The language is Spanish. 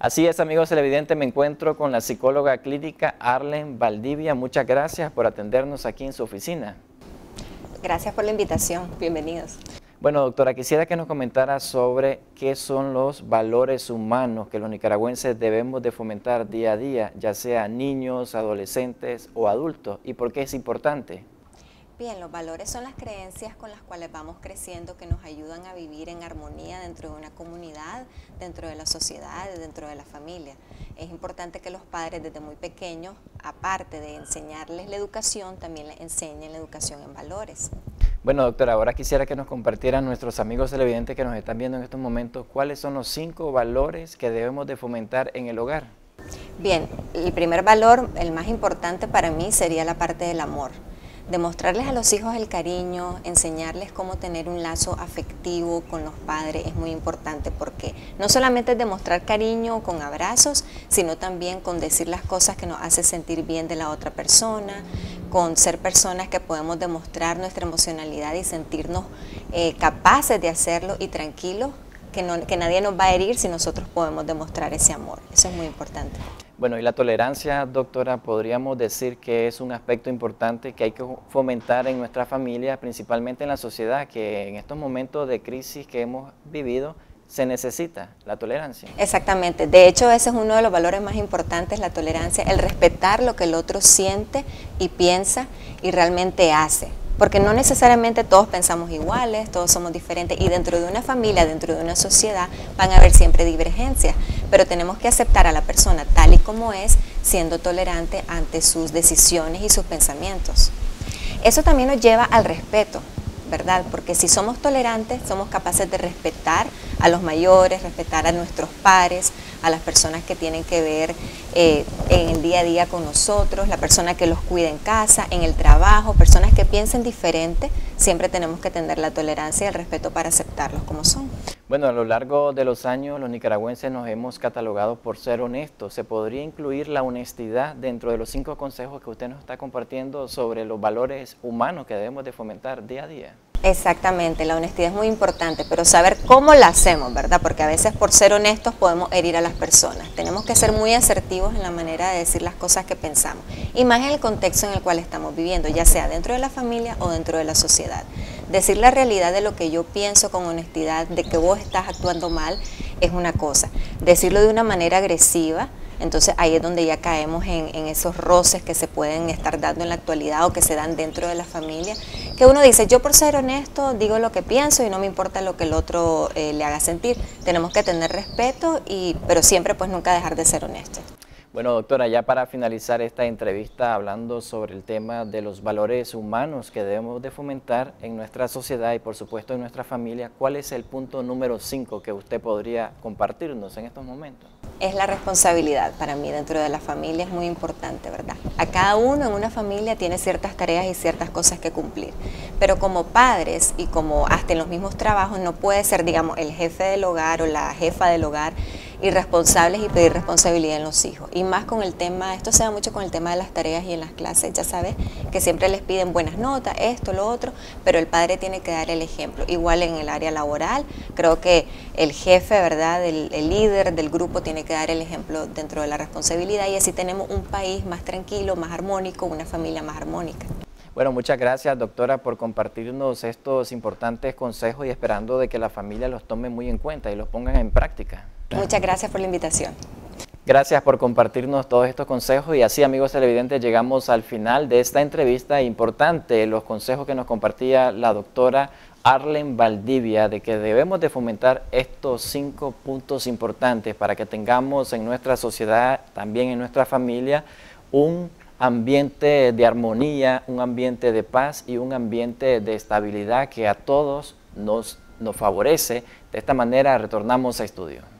Así es, amigos televidentes, me encuentro con la psicóloga clínica Arlen Valdivia. Muchas gracias por atendernos aquí en su oficina. Gracias por la invitación. Bienvenidos. Bueno, doctora, quisiera que nos comentara sobre qué son los valores humanos que los nicaragüenses debemos de fomentar día a día, ya sea niños, adolescentes o adultos, y por qué es importante. Bien, los valores son las creencias con las cuales vamos creciendo que nos ayudan a vivir en armonía dentro de una comunidad, dentro de la sociedad, dentro de la familia. Es importante que los padres desde muy pequeños, aparte de enseñarles la educación, también les enseñen la educación en valores. Bueno, doctora, ahora quisiera que nos compartieran nuestros amigos televidentes que nos están viendo en estos momentos cuáles son los cinco valores que debemos de fomentar en el hogar. Bien, el primer valor, el más importante para mí, sería la parte del amor demostrarles a los hijos el cariño, enseñarles cómo tener un lazo afectivo con los padres es muy importante porque no solamente es demostrar cariño con abrazos, sino también con decir las cosas que nos hace sentir bien de la otra persona, con ser personas que podemos demostrar nuestra emocionalidad y sentirnos eh, capaces de hacerlo y tranquilos, que, que nadie nos va a herir si nosotros podemos demostrar ese amor. Eso es muy importante. Bueno, y la tolerancia, doctora, podríamos decir que es un aspecto importante que hay que fomentar en nuestra familia, principalmente en la sociedad, que en estos momentos de crisis que hemos vivido, se necesita la tolerancia. Exactamente. De hecho, ese es uno de los valores más importantes, la tolerancia, el respetar lo que el otro siente y piensa y realmente hace porque no necesariamente todos pensamos iguales, todos somos diferentes y dentro de una familia, dentro de una sociedad van a haber siempre divergencias, pero tenemos que aceptar a la persona tal y como es, siendo tolerante ante sus decisiones y sus pensamientos. Eso también nos lleva al respeto, ¿verdad? Porque si somos tolerantes, somos capaces de respetar a los mayores, respetar a nuestros pares, a las personas que tienen que ver eh, en el día a día con nosotros, la persona que los cuida en casa, en el trabajo, personas que piensen diferente, siempre tenemos que tener la tolerancia y el respeto para aceptarlos como son. Bueno, a lo largo de los años los nicaragüenses nos hemos catalogado por ser honestos. ¿Se podría incluir la honestidad dentro de los cinco consejos que usted nos está compartiendo sobre los valores humanos que debemos de fomentar día a día? Exactamente, la honestidad es muy importante, pero saber cómo la hacemos, ¿verdad? Porque a veces por ser honestos podemos herir a las personas. Tenemos que ser muy asertivos en la manera de decir las cosas que pensamos, y más en el contexto en el cual estamos viviendo, ya sea dentro de la familia o dentro de la sociedad. Decir la realidad de lo que yo pienso con honestidad, de que vos estás actuando mal, es una cosa. Decirlo de una manera agresiva, entonces ahí es donde ya caemos en, esos roces que se pueden estar dando en la actualidad o que se dan dentro de la familia, que uno dice, yo por ser honesto digo lo que pienso y no me importa lo que el otro eh, le haga sentir. Tenemos que tener respeto, y, pero siempre pues nunca dejar de ser honesto. Bueno, doctora, ya para finalizar esta entrevista hablando sobre el tema de los valores humanos que debemos de fomentar en nuestra sociedad y por supuesto en nuestra familia, ¿cuál es el punto número 5 que usted podría compartirnos en estos momentos? es la responsabilidad para mí dentro de la familia, es muy importante, ¿verdad? A cada uno en una familia tiene ciertas tareas y ciertas cosas que cumplir, pero como padres y como hasta en los mismos trabajos no puede ser, digamos, el jefe del hogar o la jefa del hogar irresponsables y pedir responsabilidad en los hijos. Y más con el tema, esto se da mucho con el tema de las tareas y en las clases, ya sabes, que siempre les piden buenas notas, esto, lo otro, pero el padre tiene que dar el ejemplo. Igual en el área laboral, creo que el jefe, ¿verdad?, el, el líder del grupo tiene que dar el ejemplo dentro de la responsabilidad y así tenemos un país más tranquilo, más armónico, una familia más armónica. Bueno, muchas gracias doctora por compartirnos estos importantes consejos y esperando de que la familia los tome muy en cuenta y los pongan en práctica. Muchas gracias por la invitación. Gracias por compartirnos todos estos consejos y así amigos televidentes llegamos al final de esta entrevista importante, los consejos que nos compartía la doctora Arlen Valdivia de que debemos de fomentar estos cinco puntos importantes para que tengamos en nuestra sociedad, también en nuestra familia, un ambiente de armonía, un ambiente de paz y un ambiente de estabilidad que a todos nos, nos favorece. De esta manera retornamos a estudio.